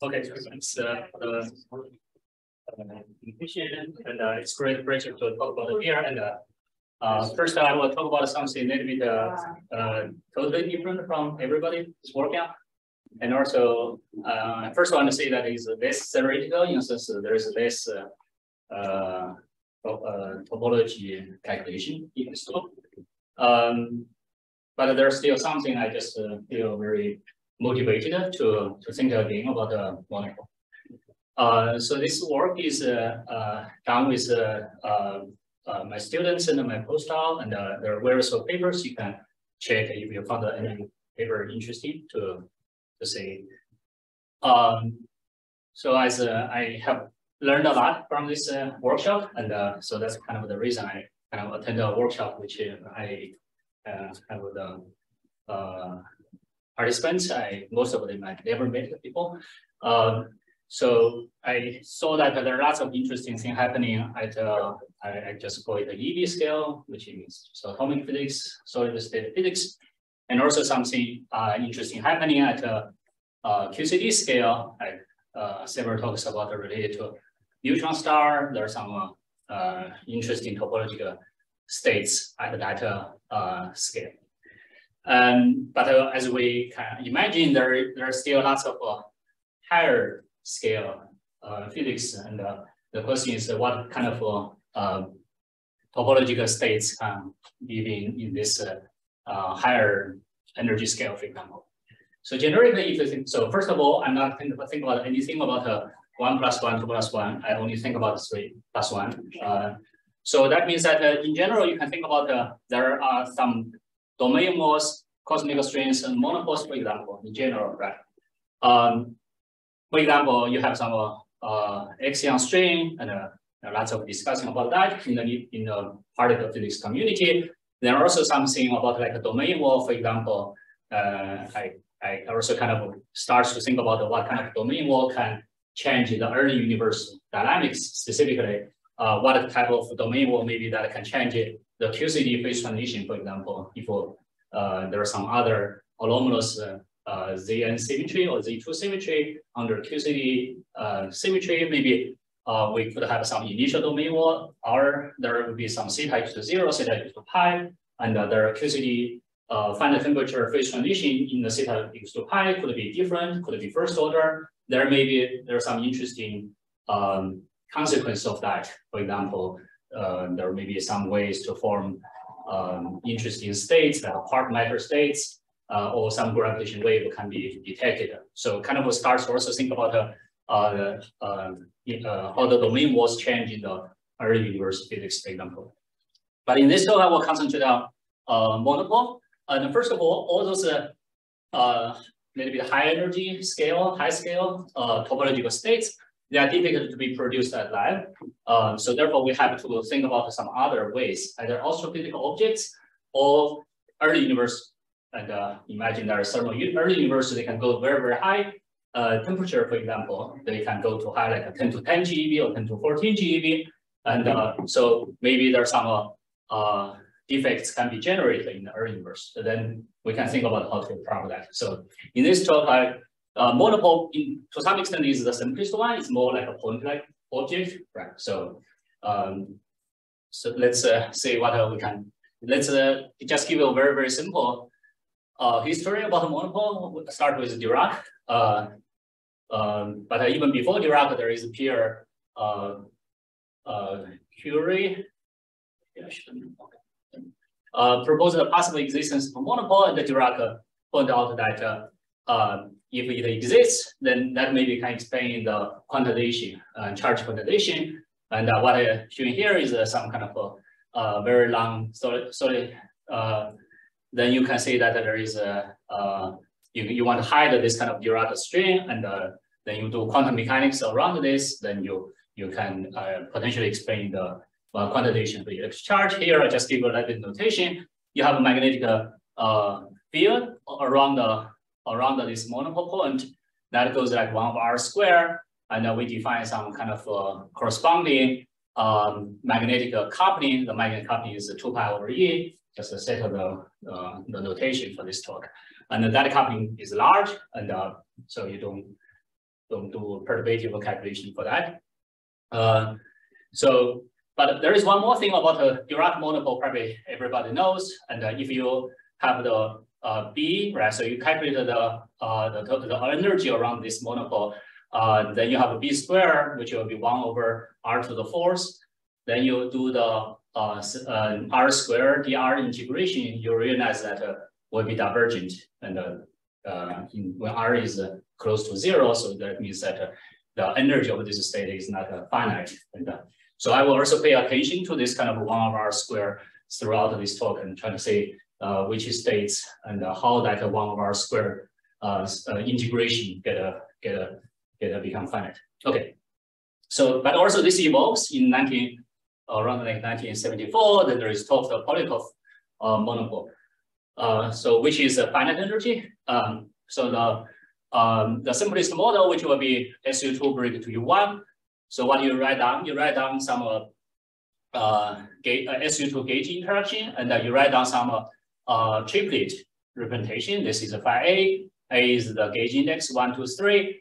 Okay, thanks uh, uh, invitation, and uh, it's great pleasure to talk about it here. And uh, uh, first, I will talk about something a little bit uh, totally different from everybody is working on. And also, uh, first, I want to say that is less theoretical in sense there is less uh, topology calculation in this talk. Um, but there's still something I just feel very motivated to, to think again about the monochrome. Uh, so this work is uh, uh, done with uh, uh, uh, my students and my postdoc, and there are various papers you can check if you found any paper interesting to, to see. Um, so as I have learned a lot from this workshop, and so that's kind of the reason I kind of attend a workshop, which I have the participants. I most of them I never met before. Um, so I saw that there are lots of interesting things happening at uh, I, I, just call it the EV scale, which means so atomic physics, solid state physics, and also something uh, interesting happening at uh, uh QCD scale. I, uh, several talks about related to neutron star. There are some uh, interesting topological states at that scale. Um, but uh, as we can imagine, there, there are still lots of uh, higher scale uh, physics. And uh, the question is what kind of uh, um, topological states can be in, in this uh, higher energy scale, for example. So generally, if you think, so first of all, I'm not think, think about anything about one plus one, two plus one. I only think about three plus one. so that means that in general, you can think about there are some domain walls, cosmic strings, and monopoles, for example, in general, right? Um, for example, you have some uh, Axion string, and uh, lots of discussion about that in the in the particle physics community. There are also something about like a domain wall, for example. Uh, I I also kind of starts to think about what kind of domain wall can change the early universe dynamics, specifically uh, what type of domain wall maybe that can change it the QCD phase transition, for example, if uh, there are some other anomalous uh, uh, ZN symmetry or Z2 symmetry under QCD uh, symmetry, maybe uh, we could have some initial domain wall, or there would be some theta equals to zero, theta equals to pi, and uh, are QCD uh, final temperature phase transition in the theta equals to pi could be different, could be first order. There may be, there are some interesting um, consequence of that. For example, uh, there may be some ways to form um, interesting states like quark matter states uh, or some gravitation wave can be detected. So kind of starts to also think about uh, uh, uh, how the domain was changed in the early universe physics, for example. But in this talk, I will concentrate on uh, monopole. And first of all, all those uh, uh, little bit high energy scale, high scale uh, topological states they are difficult to be produced at lab. Um, so therefore, we have to think about some other ways, either astrophysical objects or early universe. And uh, imagine there are thermal early universe, they can go very, very high uh, temperature, for example. They can go to high like 10 to 10 GeV or 10 to 14 GeV. And uh, so maybe there's some uh, defects can be generated in the early universe. So then we can think about how to problem that. So in this talk, I uh, monopole, in, to some extent, is the simplest one. It's more like a point-like object, right? So, um, so let's uh, see what uh, we can. Let's uh, just give you a very very simple uh, history about monopole. We'll start with Dirac. Uh, um, but even before Dirac, there is Pierre Curie. Proposed the possible existence of monopole, and Dirac pointed out that uh, if it exists, then that maybe can explain the quantization, uh, charge quantization. And uh, what I'm showing here is uh, some kind of a, very long solid uh, then you can say that there is a, uh, you, you want to hide this kind of Dirac string and then you do quantum mechanics around this, then you, you can potentially explain the quantization of the electric charge. Here, I just give a little bit notation. You have a magnetic field around the around this monopole point that goes like one of R square, and we define some kind of uh, corresponding um, magnetic coupling. The magnetic coupling is two pi over E, just a set of the, uh, the notation for this talk. And that coupling is large, and uh, so you don't don't do perturbative calculation for that. Uh, so, but there is one more thing about the Dirac monopole probably everybody knows. And uh, if you have the uh, B, right, so you calculate the, uh, the, the energy around this monopole, uh, then you have a B square, which will be one over R to the fourth. Then you do the uh, uh, R square dr integration, you realize that uh, will be divergent. And uh, uh, in, when R is uh, close to zero, so that means that the energy of this state is not finite. And, so I will also pay attention to this kind of one over R square throughout this talk and try to say which states and uh, how that one of R square uh, uh, integration get a get a get a become finite. Okay. So, but also this evolves in 19 around like 1974. Then there is talk of Polyakov uh, monopole. Uh, so which is a finite energy. Um, so the um, the simplest model, which will be SU2 break to U1. So what you write down, you write down some uh, uh, gauge, uh, SU2 gauge interaction, and you write down some uh, triplet representation. This is a phi A. A is the gauge index one, two, three.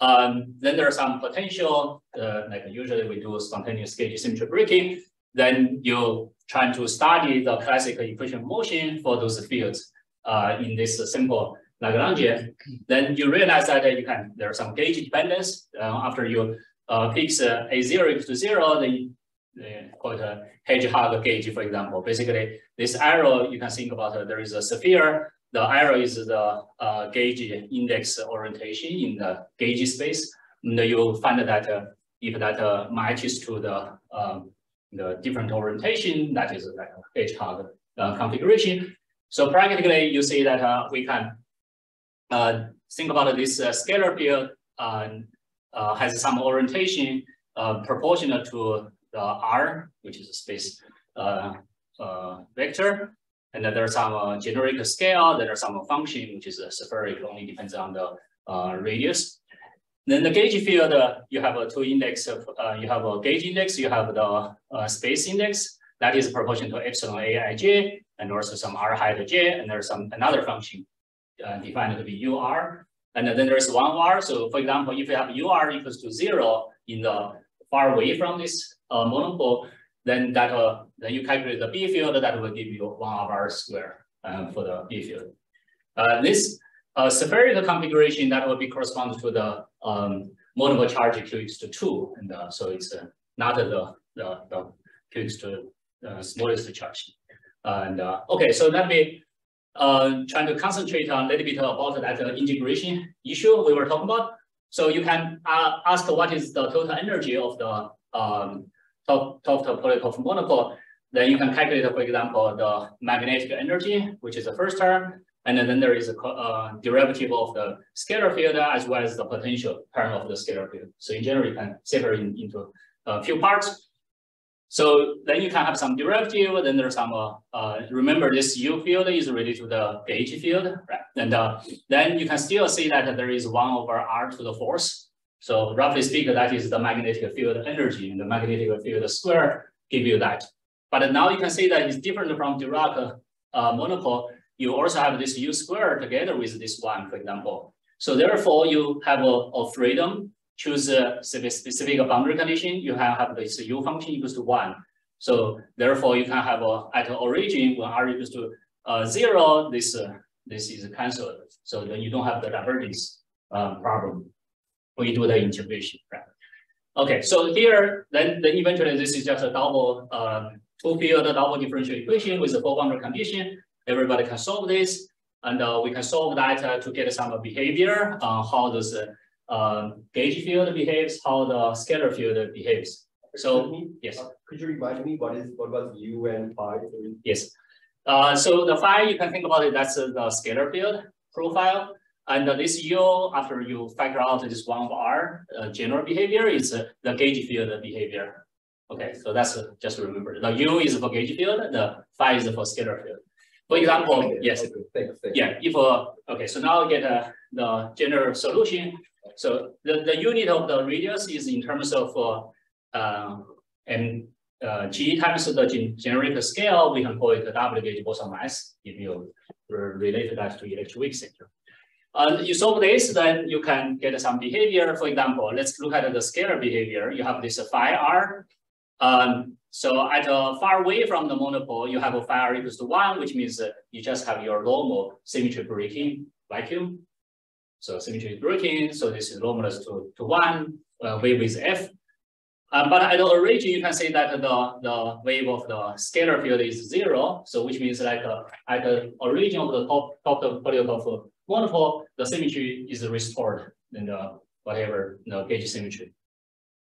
Um, then there are some potential, uh, like usually we do spontaneous gauge symmetry breaking. Then you try to study the classical equation motion for those fields uh, in this simple Lagrangian. Then you realize that you can there are some gauge dependence uh, after you uh, fix uh, a zero equals to zero. Then uh, call it a hedgehog gauge, for example. Basically, this arrow you can think about uh, there is a sphere. The arrow is the uh, gauge index orientation in the gauge space. And you find that uh, if that uh, matches to the um, the different orientation, that is like a hedgehog uh, configuration. So practically, you see that uh, we can uh, think about this uh, scalar field uh, uh, has some orientation uh, proportional to the R, which is a space uh, uh, vector. And then there's some uh, generic scale, there are some function, which is a spheric, only depends on the radius. Then the gauge field, you have a two index of, you have a gauge index, you have the space index, that is proportional to epsilon a i j, and also some r height j, and there's some another function uh, defined to be ur. And then there's one r. So for example, if you have ur equals to zero in the far away from this uh, monopole, then that uh, then you calculate the B field that will give you one of R square uh, for the B field. Uh, this uh, spherical configuration that will be correspond to the um, monopole charge Q equals to two, and uh, so it's uh, not the the, the Q equals to uh, smallest charge. And uh, okay, so let me trying to concentrate a little bit about that integration issue we were talking about. So you can ask what is the total energy of the um, top, top Polyakov monopole. Then you can calculate, for example, the magnetic energy, which is the first term. And then, then there is a uh, derivative of the scalar field as well as the potential term of the scalar field. So in general, you can separate into a few parts. So then you can have some derivative, then there's some, uh, uh, remember this U field is related to the gauge field, right? And uh, then you can still see that there is one over R to the fourth. So roughly speaking, that is the magnetic field energy and the magnetic field square give you that. But now you can see that it's different from Dirac uh, monopole. You also have this U square together with this one, for example. So therefore you have a, a freedom choose a specific boundary condition, you have, have this u function equals to one. So therefore, you can have a, at origin when r equals to uh, zero, this uh, this is cancelled. So then you don't have the divergence um, problem you do the integration. Right? Okay, so here then, then eventually this is just a double um, two field double differential equation with a four boundary condition. Everybody can solve this, and uh, we can solve that uh, to get some behavior on how does uh, uh, gauge field behaves, how the scalar field behaves. So me, yes. Uh, could you remind me what is what was U and phi? Yes. Uh, so the phi you can think about it. That's uh, the scalar field profile, and uh, this U after you factor out this one of R uh, general behavior is uh, the gauge field behavior. Okay, so that's just remember the U is for gauge field, the phi is for scalar field. For example, okay, yes. Okay, thanks, thanks. Yeah. If okay, so now get the general solution. So the, the unit of the radius is in terms of uh, uh, and uh, g times the gen generic scale, we can call it the W gauge boson mass if you relate that to electric weak center. And you solve this, then you can get some behavior. For example, let's look at the scalar behavior. You have this phi r. Um, so at a far away from the monopole, you have a phi r equals to one, which means you just have your normal symmetry breaking vacuum. So symmetry is breaking, so this is normalous to, to one, uh, wave is f. Um, but at the origin, you can say that the, the wave of the scalar field is zero. So which means like uh, at the origin of the top, top of Polyakov monopole, the symmetry is restored in the whatever the gauge symmetry.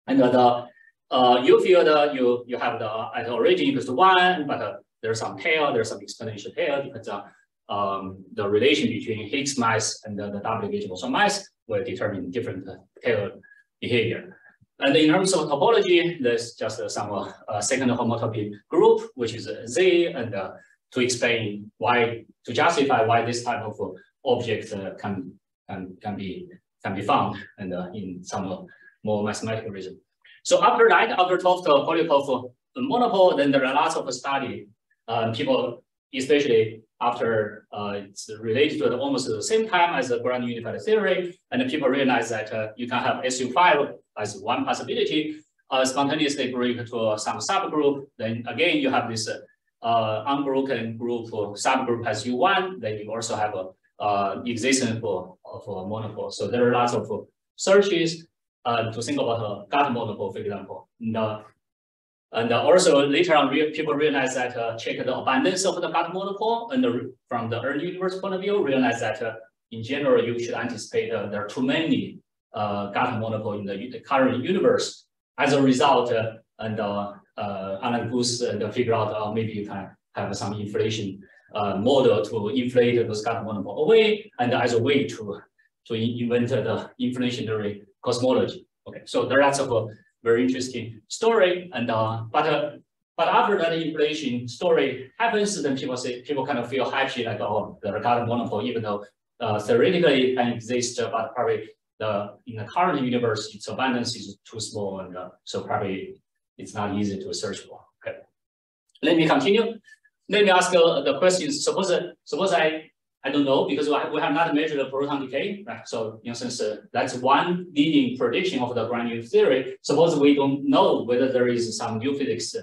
And the uh, you feel that you you have the at origin equals to one, but uh, there's some tail, there's some exponential tail because uh, um, the relation between Higgs mass and the, the W gauge mass will determine different uh, tail behavior. And in terms of topology, there's just uh, some uh, second homotopy group, which is Z, and uh, to explain why, to justify why this type of object uh, can, can, can, be, can be found and in some more mathematical reason. So after that, after talk Polyakov monopole, then there are lots of study. people, especially after uh, it's related to almost the same time as the grand unified theory, and people realize that uh, you can have SU5 as one possibility, uh, spontaneously break to some subgroup. Then again, you have this uh, unbroken group or subgroup as U1. Then you also have a uh, existence for, for a monopole. So there are lots of searches uh, to think about a GUT monopole, for example. And, uh, and also later on, people realize that uh, check the abundance of the GUT monopole, and the, from the early universe point of view, realize that uh, in general you should anticipate uh, there are too many uh, GUT monopole in the, the, current universe. As a result, uh, and uh, uh, Alan Guth and figure out uh, maybe you can have some inflation uh, model to inflate those GUT monopole away, and as a way to to invent the inflationary cosmology. Okay, so of uh, very interesting story, and uh, but uh, but after that inflation story happens, then people say people kind of feel happy like oh the GUT monopole, even though uh, theoretically it can exist, but probably the in the current universe its abundance is too small, and uh, so probably it's not easy to search for. Okay, let me continue. Let me ask uh, the question. Suppose suppose I I don't know because we have not measured the proton decay, right? So in sense, uh, that's one leading prediction of the grand new theory. Suppose we don't know whether there is some new physics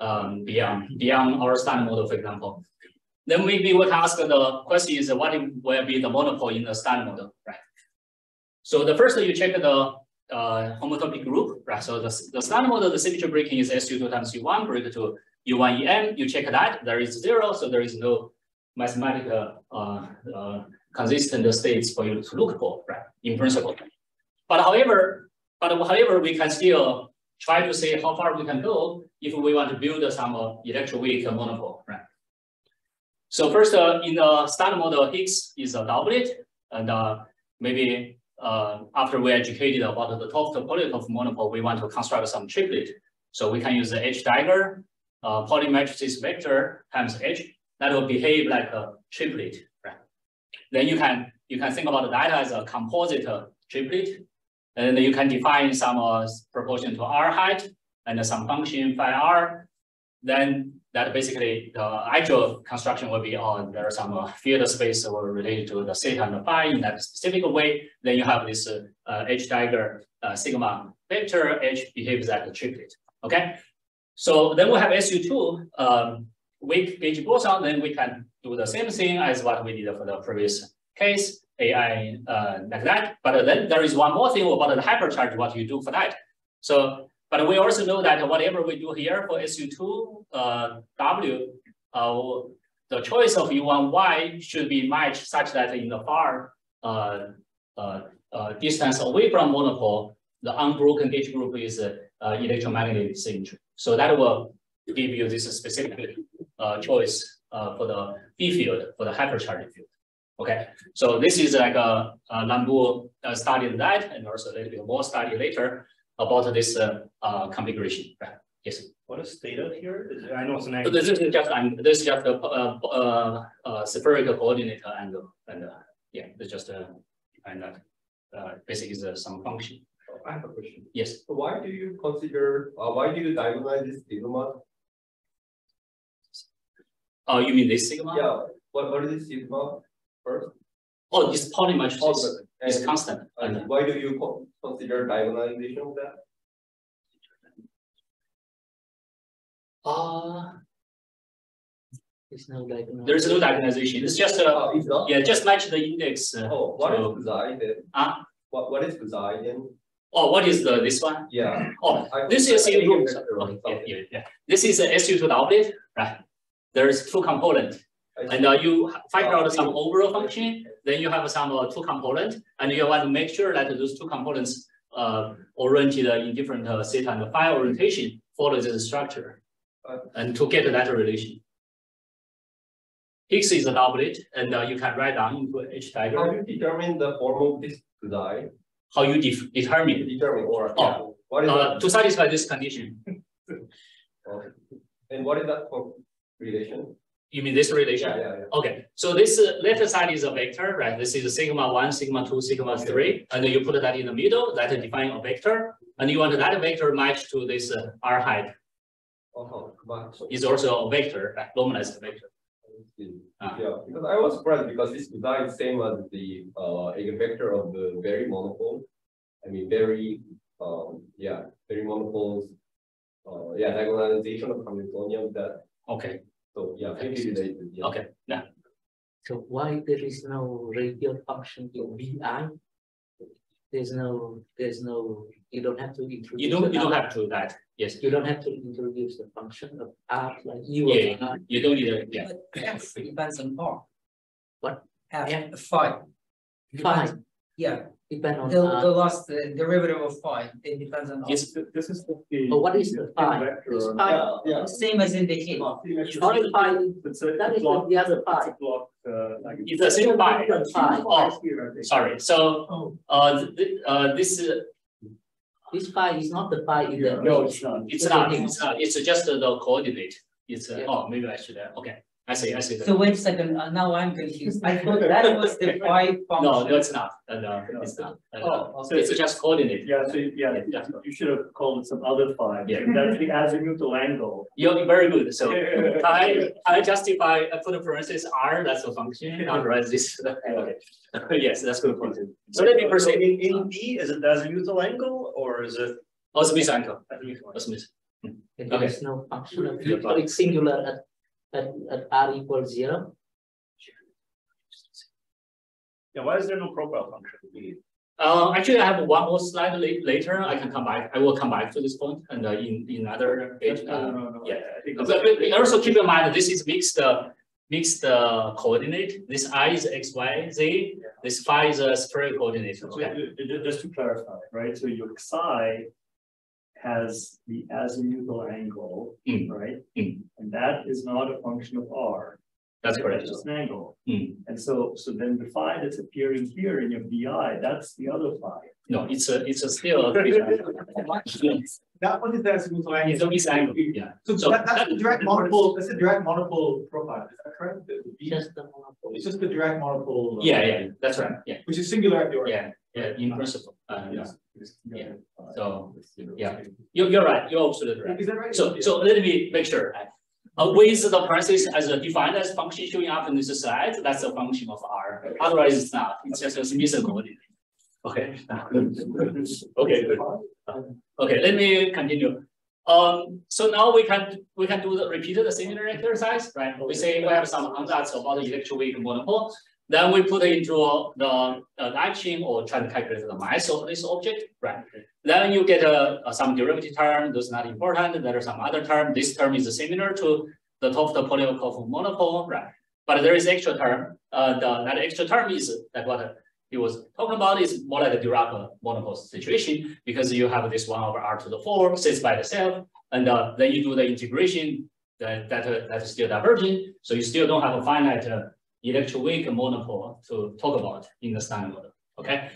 um, beyond beyond our standard model, for example. Then maybe we can ask the question is what will be the monopole in the standard model, right? So the first you check the uh, homotopy group, right? So the, the standard model, the symmetry breaking is SU2 times U1 break to U1 EM. You check that, there is zero, so there is no mathematical uh, uh, consistent states for you to look for, right, in principle. But however, but however, we can still try to see how far we can go if we want to build some uh, electroweak monopole, right? So first, uh, in the standard model, Higgs is a doublet, and uh, maybe uh, after we educated about the top Polyakov monopole, we want to construct some triplet. So we can use the H dagger, uh, Pauli matrices vector times H that will behave like a triplet, right? Then you can you can think about that as a composite triplet, and you can define some uh, proportion to r height and some function phi r. Then that basically the actual construction will be on there are some uh, field space related to the theta and the phi in that specific way. Then you have this uh, H dagger uh, sigma vector H behaves like a triplet. Okay, so then we have SU2. Um, weak gauge boson, then we can do the same thing as what we did for the previous case, AI uh, like that. But then there is one more thing about the hypercharge, what you do for that. So, but we also know that whatever we do here for SU2 uh, W, uh, the choice of U1Y should be matched such that in the far uh, uh, uh, distance away from monopole, the unbroken gauge group is electromagnetic symmetry. So that will give you this specific uh, choice uh, for the B field, for the hypercharging field. Okay, so this is like a, a Nambu uh, studied that and also a little bit more study later about this uh, uh, configuration. Right? Yes. What is theta here? I know it's an angle. This is just um, this is just a uh, uh, uh, spherical coordinate angle, and uh, yeah, it's just a and uh, basically is some function. I have a question. Yes. Why do you consider? Uh, why do you diagonalize this sigma Oh, you mean this sigma? Yeah. What, what is this sigma first? Oh, this Pauli matrix is And- constant. and And, why do you co- consider diagonalization of that? uh, There's no diagonal. there's no diagonalization. It's just, uh, Oh, it's yeah, just match the index. uh, Oh, what so- is then? Ah. What, what is then? Oh, what is the, this one? Yeah. Oh, I- this is in it's better yeah, yeah, yeah. This is a SU2 doublet, right? There's two component, and uh, you figure out some overall function, then you have some uh, two component, and you want to make sure that those two components uh, oriented in different uh, theta and phi orientation follow this structure, Uh. and to get that relation. Higgs is a doublet, and uh, you can write down into H How do diagram you determine the form of this Xi? How you def- determine Determine or, Oh. what is uh, to satisfy this condition. Okay. And what is that for relation? You mean this relation? Yeah, yeah, yeah. Okay, so this uh, left side is a vector, right? This is sigma one, sigma two, sigma Okay. three, and then you put that in the middle, that define a vector, and you want that vector match to this uh, R height Uh-huh, but- is also a vector, right? Normalized vector. Ah. Yeah, because I was surprised because this design is same as the uh eigenvector of the Berry monopole. I mean, very, um, yeah, Berry monopoles. Uh, yeah, diagonalization of Hamiltonian that, Okay, so, yeah, maybe related, yeah. okay, yeah. So why there is no radial function in VI? There's no, there's no, you don't have to introduce. You don't, the you don't have to that, yes. You don't have to introduce the function of R like you. Yeah, are. You don't need a, yeah, But F depends on R. What? F, F? phi, Phi, yeah, depend on the, the last uh, derivative of phi, it depends on R. Yes. This is the. But what is the phi? Is phi, Yeah, Same as in the case. only phi, It's a. that is block- the other it's a block, uh, like. It's the same phi. Different phi. Oh, sorry, so, uh, th- uh, this, uh, This phi is not the phi in the. No, it's not. it's not, it's not, it's just the coordinate. It's, uh, Yeah. oh, maybe I should, uh, okay, I see, I see. that. So wait a second, uh, now I'm confused. I thought that was the phi function. No, no, it's not, uh, no, it's not. Uh, Oh, So It's just coordinate. Yeah, so, yeah, Yeah. you should have called it some other phi. Yeah. That's the azimuthal angle. You're very good, so I, I justify, I put a parenthesis R, that's a function, otherwise this, okay. Yes, that's good point. So let me So proceed. in, in B, is it the azimuthal angle or is it? Oh, Smith angle, azimuthal angle? Smith. And there Okay. is no function of, so it's singular at, at, at R equals zero. Yeah, why is there no profile function? Uh, actually, I have one more slide la- later, I can come back, I will come back to this point and uh, in, in other page. No, uh, no, no, no, yeah. I think. But but also keep in mind, this is mixed, uh, mixed uh, coordinate, this I is X, Y, Z, this phi is a spherical coordinate, So, okay? ju- ju- just to clarify, right, so your psi has the azimuthal angle, Mm. right? Mm. And that is not a function of R. That's correct. It's just an angle. Mm. And so, so then the phi that's appearing here in your BI, that's the other phi. No, it's a, it's a still. That one is the azimuthal angle. It's a mixed angle, yeah. So So that, that's that- the Dirac monopole, that's the Dirac monopole profile, is that correct? The- the Just the monopole. It's just the Dirac monopole. uh, Yeah, yeah, that's right, yeah, Which is singular at the origin. yeah, yeah, in principle, uh, yeah. Yeah. So, yeah. You're, you're right, you're absolutely right. Is that right? So, so let me make sure. Uh, with the process as a defined as function showing up in this slide, that's a function of R. Otherwise, it's not. It's just a Smith coordinate. Okay. Okay, good. Okay, let me continue. Um, so now we can, we can do the repeated the similar exercise, right? We say we have some ansatz about the electroweak monopole. Then we put it into the action or try to calculate the mass of this object, right? Then you get some derivative term, those not important, there are some other term. This term is similar to the top of the Polyakov monopole, right? But there is extra term, uh, the, that extra term is like what he was talking about is more like a Dirac monopole situation because you have this one over R to the four sits by itself, and uh, then you do the integration that that, uh, that is still divergent, so you still don't have a finite uh, electroweak monopole to talk about in the standard model. Okay.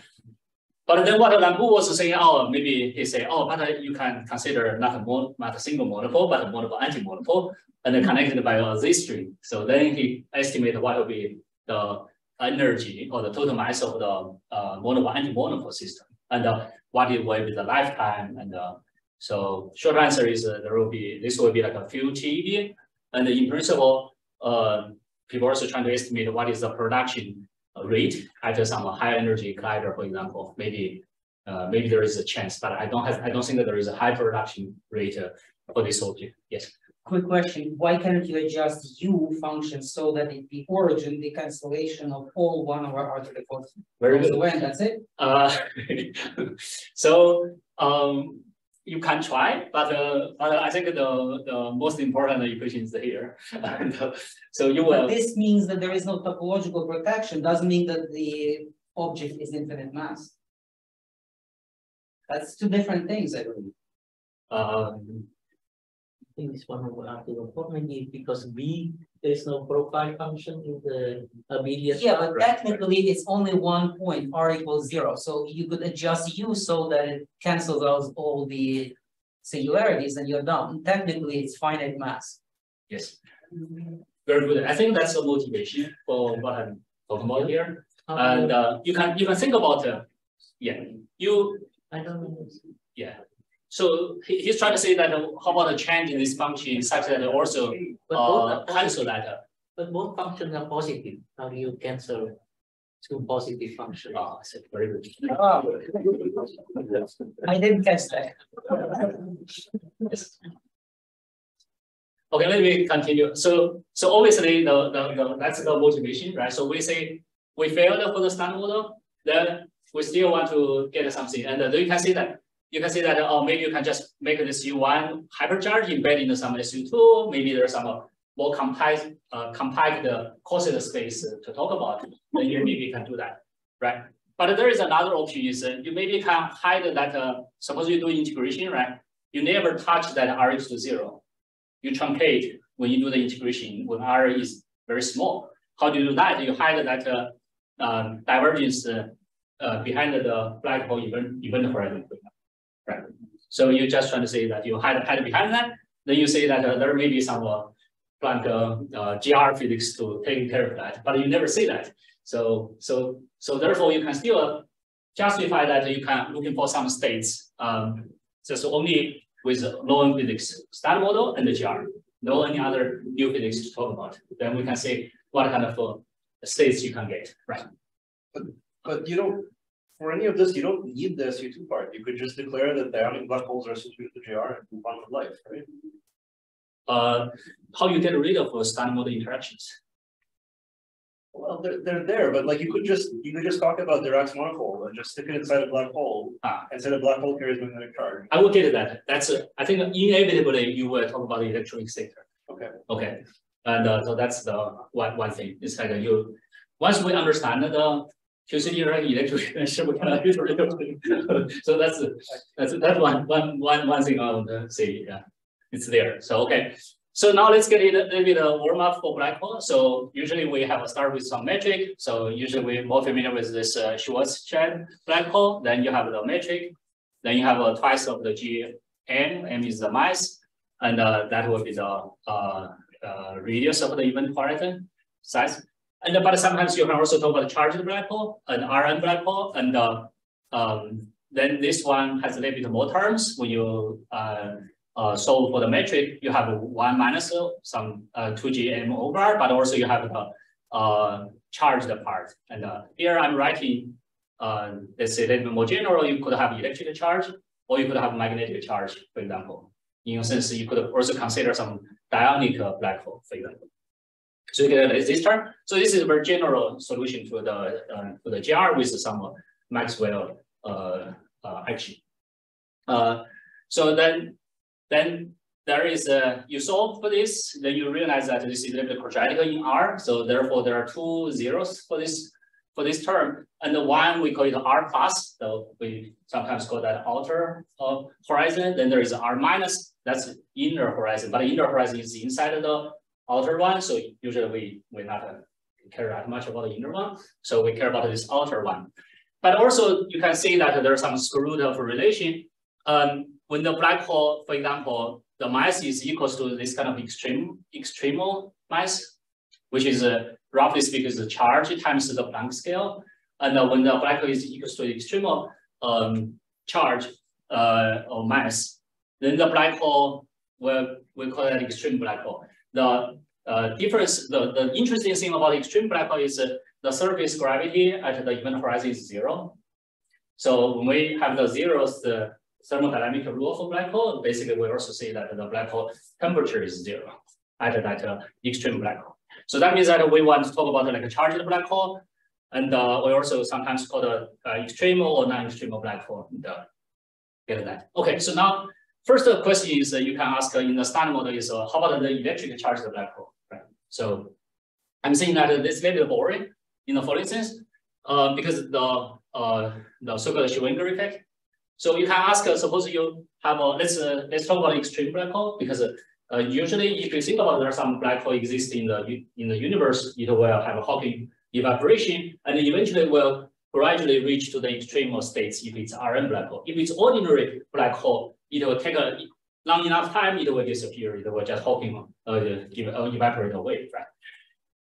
But then what Nambu was saying, oh, maybe he say, oh, but you can consider not a mon not a single monopole, but a monopole anti-monopole, and then connected by a Z string. So then he estimate what will be the energy or the total mass of the uh, monopole anti-monopole system, and uh, what it will be the lifetime. And uh, so short answer is uh, there will be this will be like a few TeV, and in principle, uh, people are also trying to estimate what is the production rate at some high energy collider, for example, maybe uh, maybe there is a chance, but I don't have I don't think that there is a high production rate uh, for this object. Yes. Quick question, why can't you adjust U function so that it the origin, the cancellation of all one over R to the fourth? Very good. and that's it? Uh, so um, you can try, but uh, but I think the the most important equation is here. So you But will this means that there is no topological protection, doesn't mean that the object is infinite mass. That's two different things, I believe. um, think it's one of the four, maybe because B, there is no profile function in the abelian. Yeah, but technically it's only one point, R equals zero, so you could adjust U so that it cancels out all the singularities and you're done. Technically, it's finite mass. yes, very good. I think that's the motivation for what I'm talking about here. And uh, you can you can think about uh, yeah you I don't know. yeah. So he, he's trying to say that uh, how about a change in this function such that also uh, cancel that. but both functions are positive. How do you cancel two positive functions? Oh, I see. very good. I didn't catch that. Yes. Okay, let me continue. So, so obviously the, the, the, that's the motivation, right? So we say we failed for the standard model, then we still want to get something. And uh, you can see that, you can see that, oh, maybe you can just make this U1 hypercharge embedded in some SU2. Maybe there's some uh, more compact, uh, compact uh, coset space to talk about. Then you maybe can do that, right? But there is another option is uh, you maybe can hide that, uh, suppose you do integration, right? You never touch that R equals to zero. You truncate when you do the integration when R is very small. How do you do that? You hide that uh, divergence uh, uh, behind the black hole event, event horizon, right? So you're just trying to say that you hide, hide behind that, then you say that uh, there may be some uh, uh, uh, GR physics to take care of that, but you never say that. So so so therefore you can still uh, justify that you can looking for some states um, just only with low known physics standard model and the GR, no any other new physics to talk about. Then we can say what kind of uh, states you can get, right? But you don't, for any of this, you don't need the SU two part. You could just declare that the ionic black holes are situated to GR and move on with life, right? Uh, how you get rid of uh, standard model interactions? Well, they're, they're there, but like you could just, you could just talk about Dirac's monopole and just stick it inside a black hole. Ah. And say the black hole carries magnetic charge. I will get that. That's uh, I think inevitably you will talk about the electronic sector. Okay. Okay, and uh, so that's the one one thing. It's like uh, you once we understand the Can so that's that's that's one one one one thing I would say. Yeah, it's there. So okay. So now let's get it a little bit of warm up for black hole. So usually we have a start with some metric. So usually we're more familiar with this uh, Schwarzschild black hole. Then you have the metric. Then you have uh, twice of the G M. M is the mass, and uh, that will be the uh, uh, radius of the event horizon size. And uh, but sometimes you can also talk about charged black hole and Rn black hole, and uh, um, then this one has a little bit more terms when you uh, uh, solve for the metric. You have one minus uh, some uh, two gm over, but also you have the uh, charged part. And uh, here I'm writing, uh, let's say a little bit more general. You could have electric charge, or you could have magnetic charge, for example. In a sense, you could also consider some dyonic uh, black hole, for example. So you get a resistor. So this is a very general solution to the uh, to the GR with some uh, Maxwell uh, uh, action. Uh, so then then there is a you solve for this, then you realize that this is a little bit quadratic in R. So therefore there are two zeros for this for this term, and the one we call it R plus. So we sometimes call that outer uh, horizon. Then there is R minus. That's inner horizon, but inner horizon is inside of the outer one. So usually we we not uh, care that much about the inner one. So we care about this outer one. But also you can see that there's some screwed of relation. Um, when the black hole, for example, the mass is equals to this kind of extreme extremal mass, which is uh, roughly speaking the charge times the Planck scale. And uh, when the black hole is equals to the extremal um, charge uh, or mass, then the black hole will we call that extreme black hole. The uh, difference, the, the interesting thing about extreme black hole is uh, the surface gravity at the event horizon is zero. So when we have the zeros, the thermodynamic rule for black hole, basically we also say that the black hole temperature is zero at that uh, extreme black hole. So that means that we want to talk about like a charged black hole, and uh, we also sometimes call the uh, extreme or non-extreme black hole. And, uh, get that. Okay, so now first question is uh, you can ask uh, in the standard model is uh, how about the electric charged black hole? Right. So I'm saying that this is a little boring in the following sense, because the the so-called Schwinger effect. So you can ask, suppose you have a let's let's talk about extreme black hole because uh, usually, if you think about there are some black hole exist in the in the universe, it will have a Hawking evaporation, and eventually will gradually reach to the extreme states if it's RM black hole. If it's ordinary black hole, it will take a long enough time, it will disappear. It will just Hawking uh, give, uh, evaporate away, right?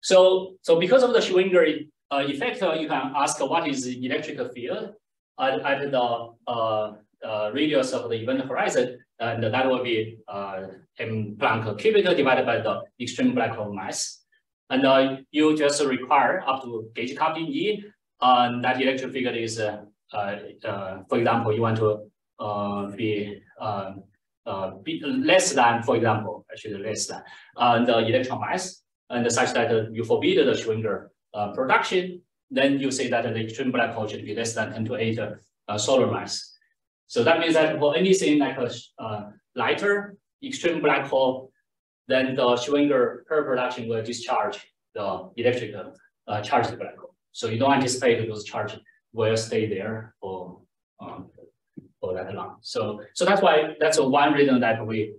So, so because of the Schwinger uh, effect, uh, you can ask what is the electric field at, at the uh, uh, radius of the event horizon and that will be uh, m Planck cubic divided by the extreme black hole mass. And uh, you just require up to gauge coupling E, and that electric field is, uh, uh, uh, for example, you want to uh, be, um, uh, be less than, for example, actually less than uh, the electron mass, and such that you forbid the Schwinger uh, production, then you say that the extreme black hole should be less than 10 to 8 uh, solar mass. So that means that for anything like a uh, lighter extreme black hole, then the Schwinger per production will discharge the electric uh, charged black hole. So you don't anticipate those charges will stay there for um, for that long. So so that's why that's one reason that we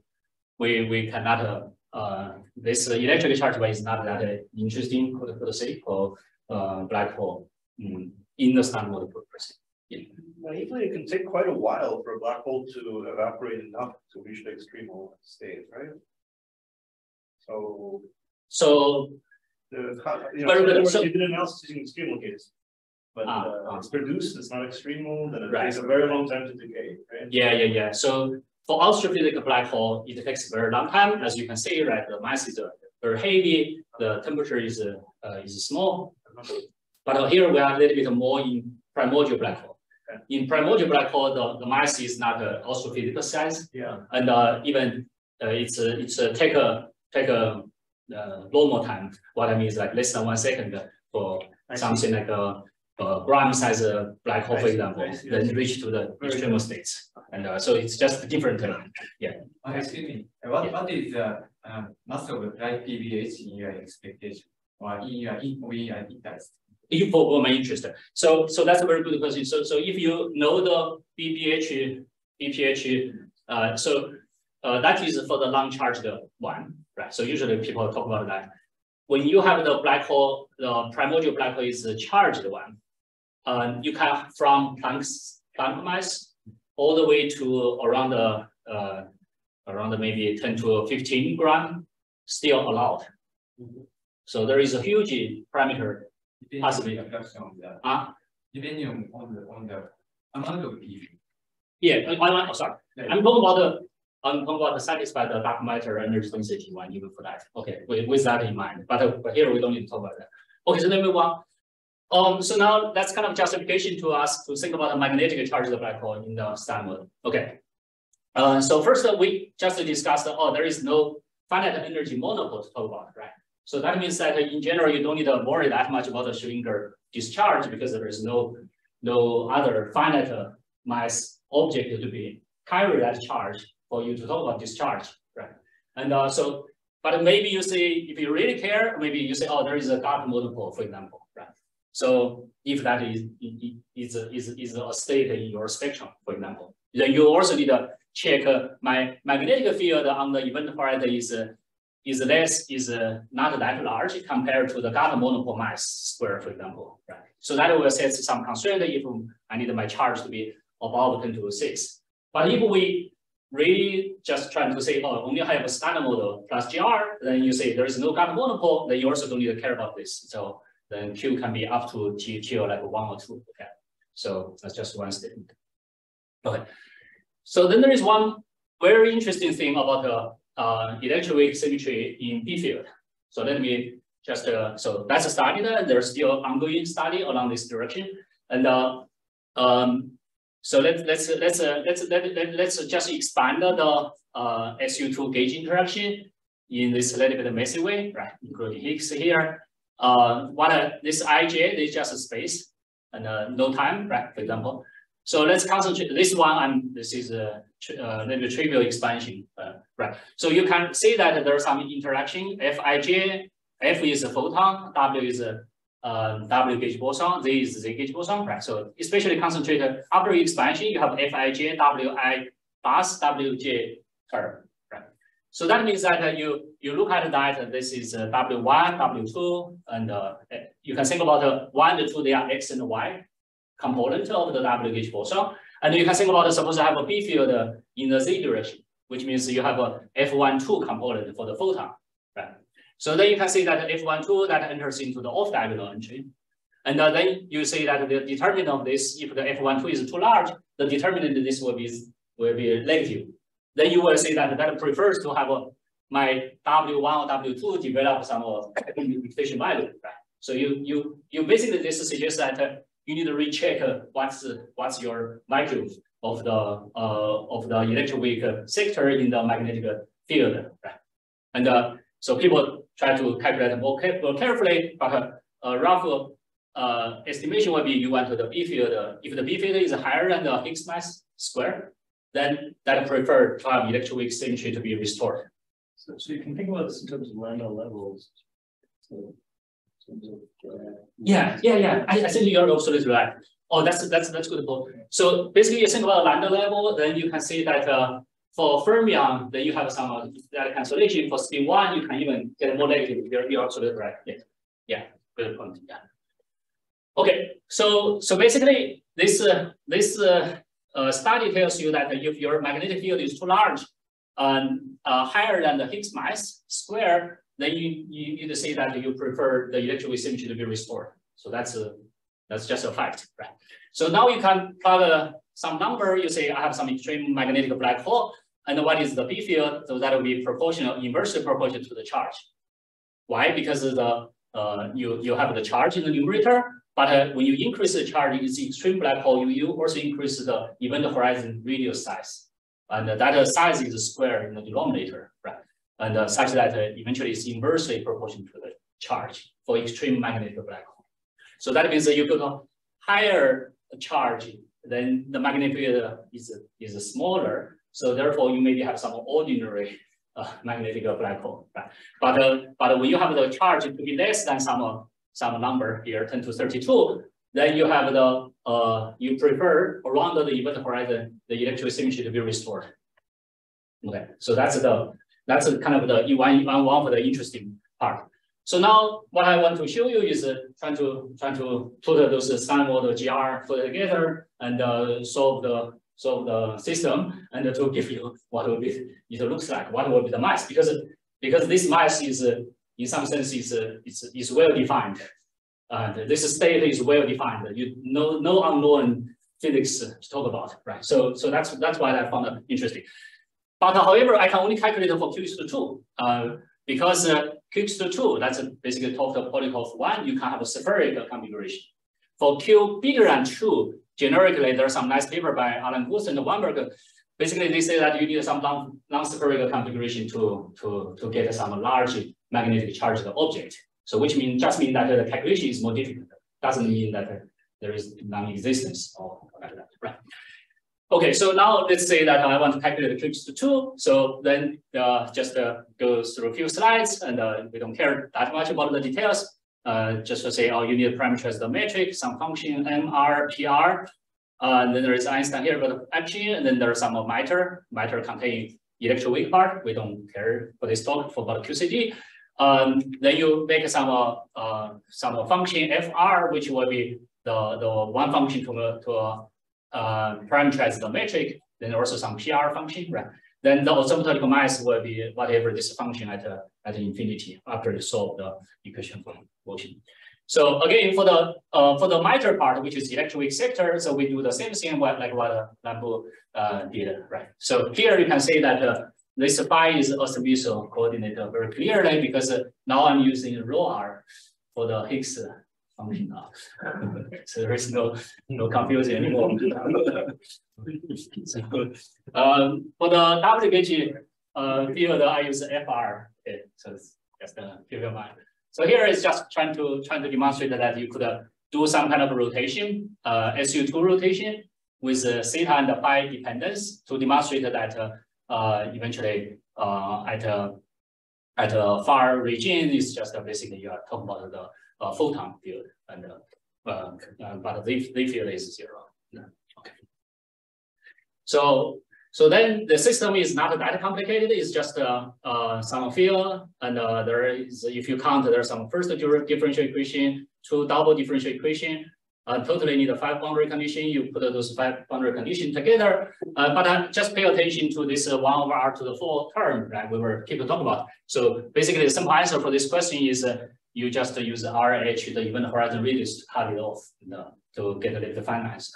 we we cannot uh, uh, this electric charge is not that interesting for the, for the sake of uh, black hole um, in the standard model process. Yeah. Naively, it can take quite a while for a black hole to evaporate enough to reach the extreme state, right? So. So. The, you know, but, but, so, you did analysis using extreme case. But ah, uh, ah. it's produced, it's not extreme then it right. takes a very long time to decay, right? Yeah, yeah, yeah. So for astrophysical black hole, it takes a very long time. As you can see, right, the mass is uh, very heavy, the temperature is uh, is small. But here we are a little bit more in primordial black hole. In primordial black hole, the, the mass is not uh, also physical size. Yeah. And uh, even uh, it's uh, it's uh, take a take a uh, normal time. What I mean is like less than one second for I something see. like a, a gram size uh, black hole, for example, then reach to the extreme states. And uh, so it's just different. Uh, yeah. excuse me. What, yeah. what is the uh, mass of light PBH in your expectation or in your in, in, in test? if for my interest. So so that's a very good question. So so if you know the BPH, BPH, uh, so uh, that is for the long charged one, right? So usually people talk about that. When you have the black hole, the primordial black hole is the charged one. Uh, you can from Planck's Planck mass all the way to around the uh, around maybe 10 to 15 gram still allowed. Mm -hmm. So there is a huge parameter Possibly. Ah, Depending on the, on the amount of PV. Yeah, I, I, oh, sorry. I'm talking about the, I'm talking about the satisfy the dark matter energy density one even for that. Okay, with, with that in mind. But, uh, but here we don't need to talk about that. Okay, so let me move on. Um, so now that's kind of justification to us to think about the magnetic charge of the black hole in the standard. Okay. Uh, so first uh, we just discussed, oh, there is no finite energy monopole to talk about, right? So that means that in general, you don't need to worry that much about the Schwinger discharge because there is no, no other finite mass object to be carry that charge for you to talk about discharge, right? And uh, so, but maybe you say, if you really care, maybe you say, oh, there is a dark monopole, for example? So if that is, is, is, is a state in your spectrum, for example, then you also need to check uh, my magnetic field on the event horizon is uh, is less is uh, not that large compared to the gamma monopole mass square, for example, right? So that will set some constraint if I need my charge to be above 10 to 6. But if we really just trying to say, oh, only have a standard model plus GR, then you say there is no gamma monopole, then you also don't need to care about this. So then Q can be up to G, Q like one or two, okay? So that's just one statement. Okay. So then there is one very interesting thing about uh, uh, electroweak symmetry in B field. So let me just uh, so that's a studied. There's still ongoing study along this direction, and uh, um, so let's let's let's uh, let's let, let, let's just expand the uh, SU2 gauge interaction in this little bit messy way, right? Including Higgs here. Uh, what uh, this IJ is just a space and uh, no time, right? For example. So let's concentrate this one. And this is a, a little trivial expansion, uh, right? So you can see that there's some interaction. Fij, F is a photon, W is a uh, W gauge boson, Z is Z gauge boson, right? So especially concentrated after expansion, you have Fij, Wi bus, Wj term, right? So that means that uh, you you look at that. This is uh, W1, W2, and uh, you can think about uh, one and two. They are X and Y component of the W gauge boson, and you can think about suppose I have a B field in the Z direction, which means you have a F12 component for the photon, right? So then you can see that F12 that enters into the off diagonal entry. And uh, then you see that the determinant of this, if the F12 is too large, the determinant of this will be, will be negative. Then you will say that that prefers to have a, my W1 or W2 develop some excitation value, right? So you, you, you basically, this suggests that uh, you need to recheck uh, what's, what's your value of the, uh, of the electroweak sector in the magnetic field, right? And uh, so people try to calculate more, carefully, but a rough uh, estimation will be you want to the B field. Uh, if the B field is higher than the Higgs mass square, then that prefer to have electroweak symmetry to be restored. So, so you can think about this in terms of Landau levels. So, uh, yeah, yeah, yeah. I, I think you're absolutely right. Oh, that's that's that's good point. So basically, you think about Landau level, then you can see that uh, for fermion, then you have some uh, that cancellation. For spin one, you can even get more negative. You're, you're absolutely right. Yeah, yeah, good point. Yeah. Okay, so so basically, this uh, this uh, uh, study tells you that if your magnetic field is too large and uh, higher than the Higgs mass square, then you, you to say that you prefer the electroweak symmetry to be restored. So that's a that's just a fact, right? So now you can plug some number. You say I have some extreme magnetic black hole, and what is the B field? So that will be proportional, inversely proportional to the charge. Why? Because the uh, you you have the charge in the numerator, but uh, when you increase the charge in the extreme black hole, you, also increase the event horizon radius size, and uh, that size is square in the denominator, right? And uh, such that uh, eventually it's inversely proportional to the charge for extreme magnetic black hole. So that means that you a higher charge, then the magnetic field is is smaller, so therefore, you maybe have some ordinary uh, magnetic black hole. Right? But uh, but when you have the charge to be less than some uh, some number here, 10 to 32, then you have the uh, you prefer around the event horizon the electroweak symmetry to be restored. Okay, so that's the that's kind of the one one one for the interesting part. So now what I want to show you is uh, trying to trying to put those standard model GR put together and uh, solve the solve the system and to give you what will be it looks like, what will be the mass, because because this mass is uh, in some sense is uh, is, is well defined. And this state is well defined. You no no unknown physics to talk about, right? So so that's that's why I found it interesting. But however, I can only calculate for q to two, uh, because uh, q to two that's basically total Polyakov one. You can have a spherical configuration. For q bigger than two, generically, there's some nice paper by Alan Guth and Weinberg. Basically, they say that you need some non-spherical configuration to, to, to get some large magnetic charged object. So which means just mean that the calculation is more difficult. Doesn't mean that there is non-existence or like that, right? Okay, so now let's say that I want to calculate the to two. So then uh, just uh, go through a few slides and uh, we don't care that much about the details uh, just to say, oh, you need to parameterize the metric, some function MR, PR. Uh, and then there is Einstein here, but actually, and then there's some mitre. Mitre contain electroweak part. We don't care for this talk for about QCD. Um, then you make some uh, uh, some function FR, which will be the, the one function to, to uh, parameterize the metric. Then also some PR function, right? Then the asymptotic mass will be whatever this function at, uh, at infinity after you solve the equation for motion. So again, for the uh, for the mitre part, which is electroweak sector, so we do the same thing like what uh, Nambu uh, did, right? So here you can see that this phi is also visual coordinator very clearly because uh, now I'm using rho r for the Higgs function so there is no no confusion anymore. so, um, for the W gauge uh, field, I use FR. Okay, so just uh, keep in mind. So here is just trying to trying to demonstrate that you could uh, do some kind of rotation, uh, SU2 rotation with uh, theta and the phi dependence to demonstrate that uh, eventually uh, at a at a far region is just uh, basically you are talking about the uh, photon field and uh, uh, uh, but the, the field is zero. Okay. So so then the system is not that complicated. It's just uh, uh, some field and uh, there is if you count there's some first differential equation, two double differential equation, uh, totally need a five boundary condition. You put those five boundary condition together, uh, but uh, just pay attention to this uh, one over r to the four term, right? We were keep talking about. So basically, the simple answer for this question is uh, you just use RH, the event horizon radius, to cut it off you know, to get the final answer.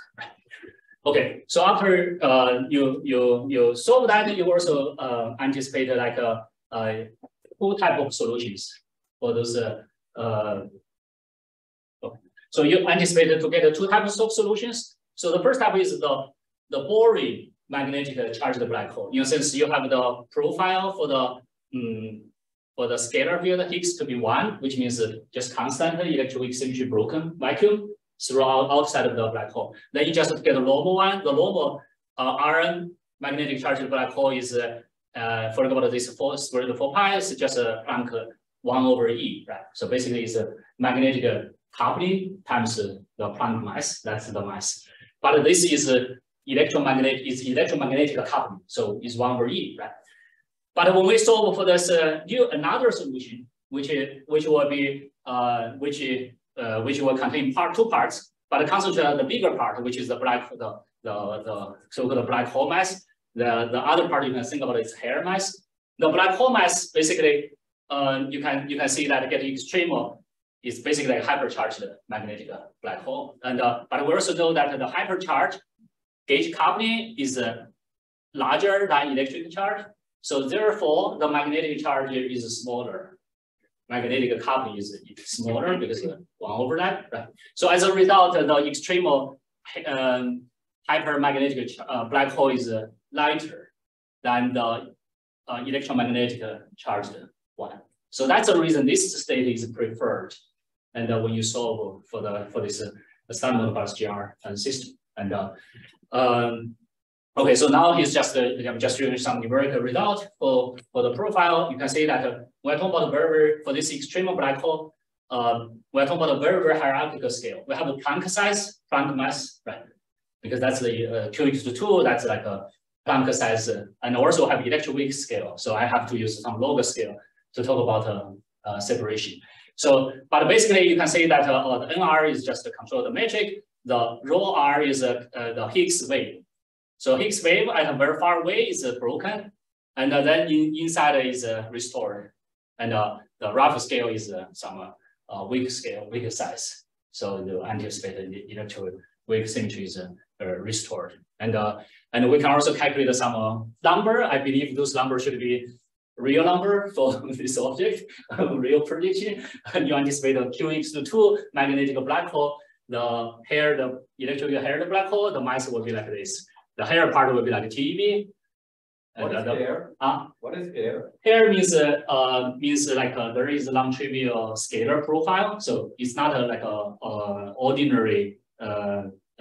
Okay, so after uh, you you you solve that, you also uh, anticipate like two type of solutions for those so you anticipate to get two types of solutions. So the first type is the, the boring magnetic charged black hole. In a sense, you have the profile for the um, for the scalar field Higgs to be one, which means just constant electroweak symmetry broken vacuum throughout outside of the black hole. Then you just get a normal one. The normal uh, Rn magnetic charged black hole is, uh, uh, for example, this four squared four pi is just a Planck one over E, right? So basically, it's a magnetic coupling times the Planck mass, that's the mass. But this is electromagnetic, is electromagnetic coupling, so it's one over E, right? But when we solve for this uh, new another solution, which which will be uh, which uh, which will contain part two parts, but concentrate on the bigger part, which is the black the the the so-called black hole mass. The the other part you can think about is hair mass. The black hole mass basically uh, you can you can see that get extreme is basically a hypercharged magnetic black hole. And uh, but we also know that the hypercharge gauge coupling is uh, larger than electric charge. So therefore, the magnetic charge is smaller. Magnetic coupling is smaller because of one over that. Right? So as a result, the extreme um, hypermagnetic uh, black hole is uh, lighter than the uh, electromagnetic charged one. So that's the reason this state is preferred and uh, when you solve for the for this uh, standard bus GR system. And uh, um, okay, so now he's just uh, just showing some numerical result for for the profile. You can see that uh, when I talk about very, very for this extreme black hole, um, we're talking about a very very hierarchical scale. We have a Planck size, Planck mass, right? Because that's the q equals to two. That's like a Planck size, uh, and also have electroweak scale. So I have to use some log scale to talk about uh, uh, separation. So, but basically you can say that uh, the NR is just a the metric. The rho R is uh, uh, the Higgs wave. So Higgs wave at a very far away is uh, broken, and uh, then in, inside is uh, restored. And uh, the rough scale is uh, some uh, uh, weak scale, weak size. So the anticipated electro wave symmetry is uh, uh, restored. And uh, and we can also calculate some uh, number. I believe those numbers should be real number for this object, real prediction, and you anticipate a Q equals to two magnetic black hole, the hair, the electric hair, the black hole, the mass will be like this. The hair part will be like TeV. What is the, hair? Uh, What is hair? hair means uh, uh means like uh, there is a non-trivial scalar profile, so it's not a, like a, a ordinary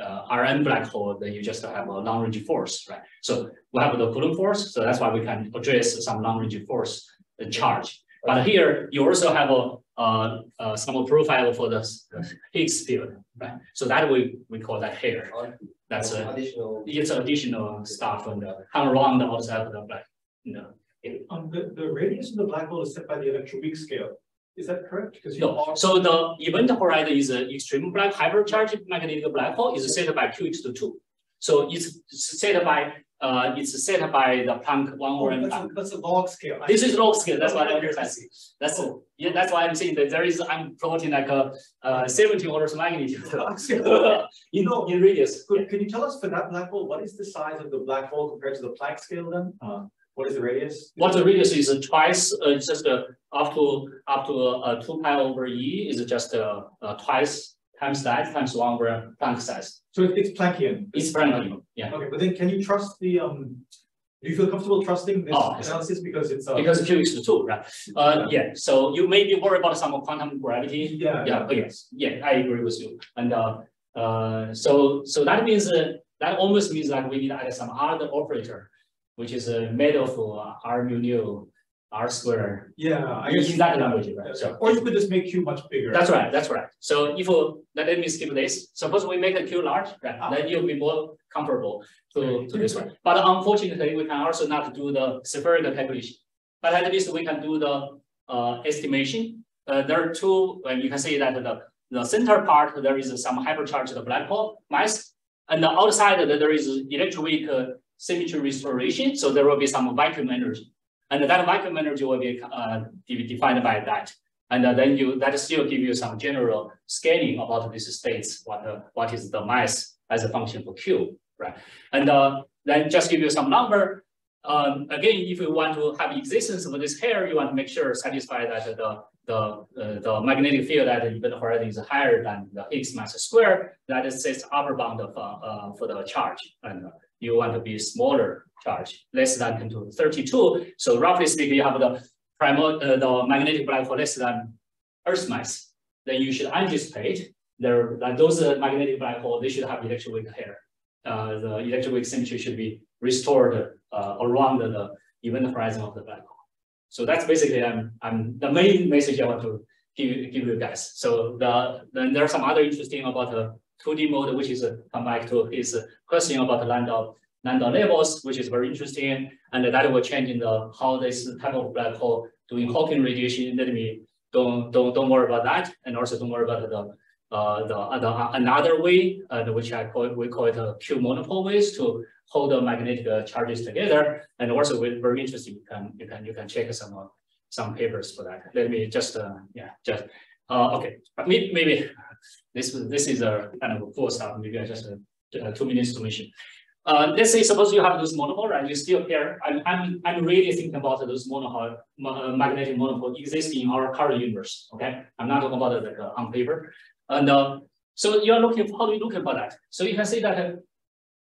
uh, Rn black hole, then you just have a long range force, right? So we have the Coulomb force, so that's why we can address some long range force uh, charge. But here you also have a uh, uh, some profile for the, the Higgs field, right? So that we we call that hair. That's a Additional. it's additional stuff and uh, hang around the outside of the black, you know. Um, the, the radius of the black hole is set by the electroweak scale. Is that correct? Because No, so the event horizon is an extreme black hypercharged magnetic black hole is set by Q equals to two. So it's set by uh it's set by the Planck one Oh, over n that's Planck. a, that's a log scale. This is log scale, that's what I'm emphasizing. That's it. Yeah, that's why I'm saying that there is I'm plotting like a uh seventy orders of magnitude. Log scale. In in radius. Could, can you tell us for that black hole, what is the size of the black hole compared to the Planck scale then? Uh, What is the radius? What the radius is uh, twice, uh, it's just uh, up to up to uh, two pi over e is just uh, uh, twice times that times one over Planck size. So it's Planckian. It's Planckian, yeah. Okay, but then can you trust the, um, do you feel comfortable trusting this Oh, analysis because it's, uh? Because Q is two, right? Uh, yeah. So you may be worried about some quantum gravity. Yeah. Yeah. oh, yes. Yeah, I agree with you. And uh, uh, so so that means uh, that almost means that we need to add some other operator, which is made of uh, r mu nu r square. Yeah, I guess. In that language, right? So Or you could just make Q much bigger. that's right. That's right. So if let me skip this. Suppose we make a Q large, right? Ah. Then you'll be more comfortable to, to this one. But unfortunately, we can also not do the spherical calculation. But at least we can do the uh, estimation. Uh, there are two, and you can see that the, the center part, there is some hypercharged black hole mass. And the outside, there is electroweak symmetry restoration. So there will be some vacuum energy. And that vacuum energy will be uh, defined by that. And uh, then you, that still give you some general scaling about these states, what, uh, what is the mass as a function for Q, right? And uh, then just give you some number. Um, again, if you want to have existence of this hair, you want to make sure satisfy that the the uh, the magnetic field at the event horizon is higher than the Higgs mass square. That is sets upper bound of uh, for the charge, and you want to be smaller charge, less than 10 to 32. So roughly speaking, you have the primordial uh, the magnetic black hole less than Earth mass. Then you should anticipate there that those uh, magnetic black hole they should have electroweak hair. Uh, the electroweak symmetry should be restored uh, around the event horizon of the black hole. So that's basically I'm, I'm the main message I want to give, give you guys. So the then there are some other interesting about the 2D mode, which is come back to his question about the Landau Landau levels, which is very interesting, and that will change in the how this type of black hole doing Hawking radiation. Let me don't don't don't worry about that, and also don't worry about the uh, the, the another way, uh, which I call we call it a Q monopole ways to hold the magnetic uh, charges together. And also very interesting, you can you can you can check some uh, some papers for that. Let me just uh, yeah just uh, okay. Maybe, maybe this this is a kind of a full stop. Maybe just a two minutes to mention. Uh, let's say suppose you have those monopole and you still here. I'm I'm I'm really thinking about those monopole uh, magnetic monopole exist in our current universe. Okay, I'm not talking about it like uh, on paper. And uh, so you are looking how do you look about that? So you can see that uh,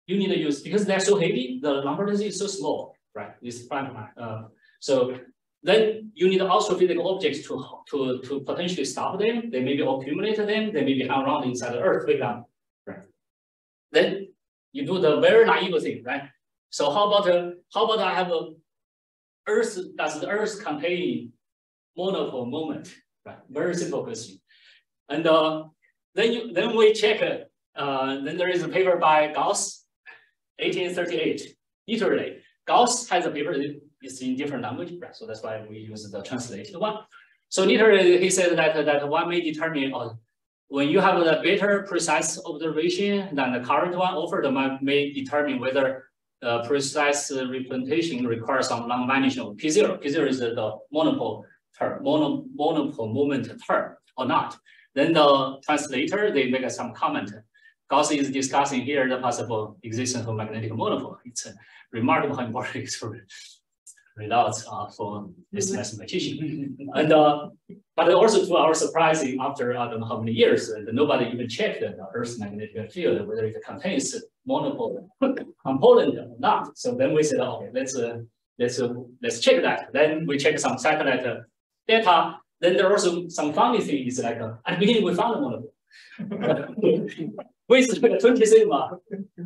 you need to use because they're so heavy, the number density is so small, right? It's prime. Uh, so then you need also physical objects to to to potentially stop them. They maybe accumulate them. They maybe hang around inside the Earth, for example, right? Then you do the very naive thing, right? So how about uh, how about I have a Earth? Does the Earth contain monopole moment? Right. Very simple question. And uh, then you then we check. Uh, then there is a paper by Gauss, 1838. Literally, Gauss has a paper. It's in different language, right? So that's why we use the translated one. So literally, he said that that one may determine uh, when you have a better precise observation than the current one offered, one may determine whether uh, precise representation requires some long vanishing of P0. P0 is the, the monopole term, mono, monopole moment term or not. Then the translator, they make some comment. Gauss is discussing here the possible existence of magnetic monopole. It's a remarkable how important experiment results uh, for this mathematician. and uh, but also to our surprising, after I don't know how many years, uh, nobody even checked the Earth's magnetic field whether it contains monopole component or not. So then we said, okay, let's uh, let's uh, let's check that. Then we check some satellite uh, data. Then there are also some funny things like uh, at the beginning we found a monopole. With like 20 sigma,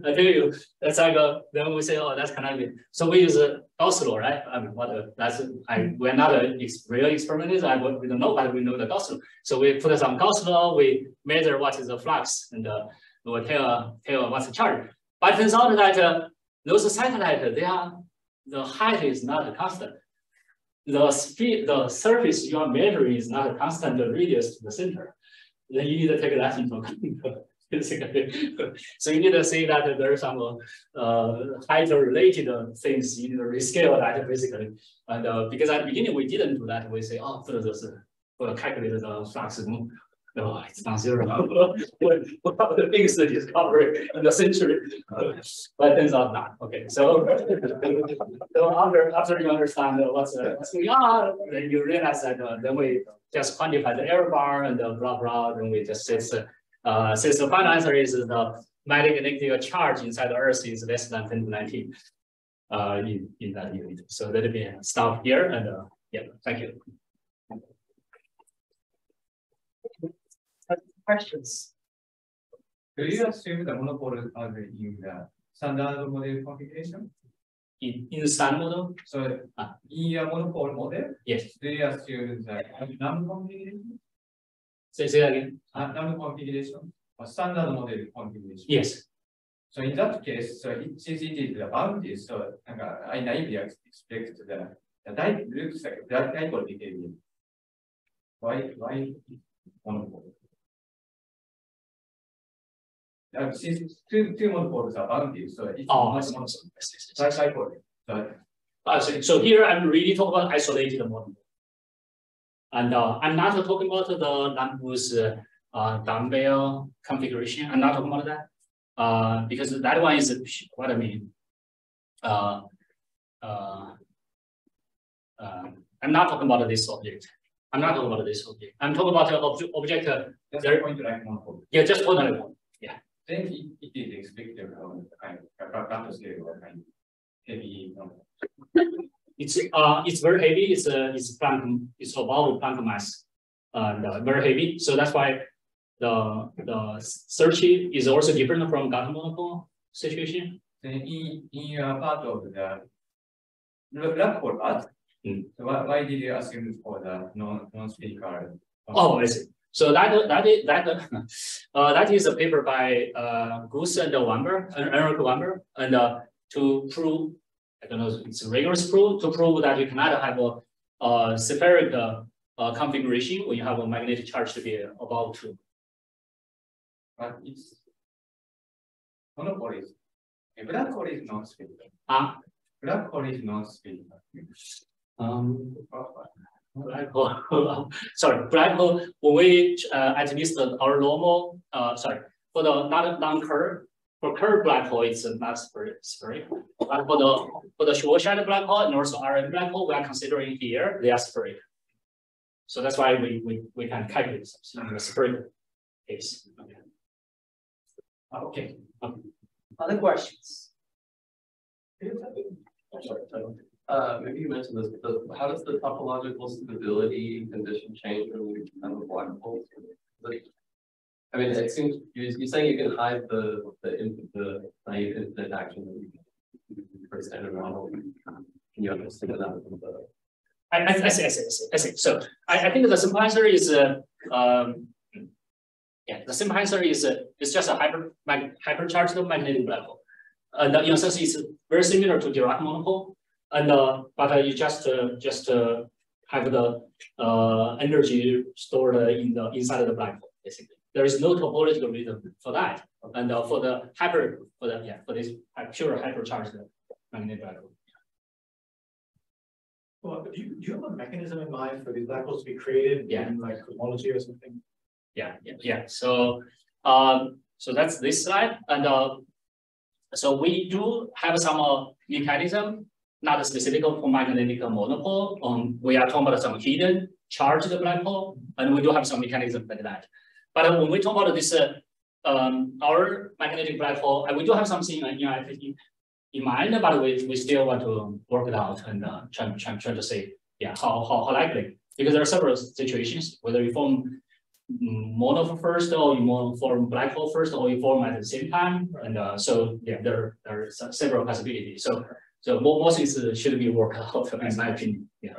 I tell you, that's like a, then we say, oh, that's connected. So we use a Gauss law, right? I mean, what a, that's, I, we're not a ex- real experimenters, I, we don't know, but we know the Gauss law. So we put some Gauss law, we measure what is the flux, and uh, we tell, tell what's the charge. But it turns out that uh, those satellites, they are, the height is not constant. The speed, the surface you are measuring is not a constant the radius to the center. Then you need to take that into account. so you need to see that there are some uh, height related things you need to rescale that basically. And uh, because at the beginning we didn't do that, we say, oh, for this, uh, calculate the flux No, it's not zero. One of the biggest discovery in the century. But turns out not. Okay, so. So after, after you understand what's, uh, what's going on, then you realize that, uh, then we just quantify the error bar and the blah, blah, then we just says, uh, since the final answer is the magnetic charge inside the earth is less than ten to nineteen. Uh, in, in that unit. So let me stop here and, uh, yeah, thank you. Questions? Do you assume the monopole are in the standard model configuration? In, in standard model, So Ah. in your monopole model, yes, do you assume the num configuration? say, say again, Uh, num configuration or standard model configuration? yes, So in that case, so it, since it is the boundary, so uh, I naively expect the, the type looks like that type of behavior. Why, why monopole? Uh, since two, two monopoles are boundary, so it's oh, not monopoly. see, I see, So so Uh, so, so here I'm really talking about isolated model. And uh, I'm not talking about the Nambu's uh, uh, dumbbell configuration. I'm not talking about that. Uh, because that one is what I mean. Uh, uh, uh, I'm not talking about this object. I'm not talking about this object. I'm talking about the obj- object. uh, that's There- point like monopole. yeah, just totally one. Then it, it is expected the kind of or kind of heavy. It's uh, it's very heavy. It's uh, it's Planck. It's about Planck mass, and uh, very heavy. So that's why the the search is also different from Gaussian monopole situation. Then in, in your part of the bla- black hole part, Hmm. so why, why did you assume for the non, non-speaker? Oh, I see. So that that is that uh, that is a paper by uh, Guth and Weinberg, and Erick Weinberg, and uh, to prove I don't know it's a rigorous proof to prove that you cannot have a uh, spheric uh, uh, configuration when you have a magnetic charge to be above two. But it's monopole is, a black hole is non-speaker. Ah. Black hole is non-speaker. Um, black hole, sorry, black hole, when we, uh, at least our normal, uh, sorry, for the not non-curve, for curved black hole, it's not spheric, spheric. But for the, for the Schwarzschild black hole and also RM black hole, we are considering here, they are spheric. So that's why we, we, we can calculate something in the spheric case. Okay. Okay, Other questions? Uh, maybe you mentioned this, but the, how does the topological stability condition change when we have a black hole? I mean, it seems, you, you're saying you can hide the, the, the naive infinite action you for standard model. Can you understand that? I, I, I see, I see, I see, I see. So I, I think the simple answer is, uh, um, yeah, the simple answer is, uh, it's just a hyper, mag, hypercharged magnetic black hole. And the instance is very similar to Dirac monopole. And, uh, but uh, you just, uh, just, uh, have the, uh, energy stored uh, in the, inside of the black hole, basically. There is no topological reason for that. And uh, for the hyper, for the, yeah, for this pure hypercharged magnetic black hole. Well, do you, do you have a mechanism in mind for these black holes to be created? Yeah. In like homology or something? Yeah, yeah, yeah. So, um, so that's this slide. And, uh, so we do have some uh, mechanism, not specific for magnetic monopole. Um, we are talking about some hidden charged black hole, and we do have some mechanism like that. But uh, when we talk about this, uh, um, our magnetic black hole, we do have something uh, in, in, in mind, but we, we still want to work it out and uh, try, try, try to say, yeah, how, how, how likely. Because there are several situations, whether you form mono first, or you form black hole first, or you form at the same time. And uh, so, yeah, there, there are several possibilities. So, so mo- most things uh, should be worked out, in my opinion. Yeah.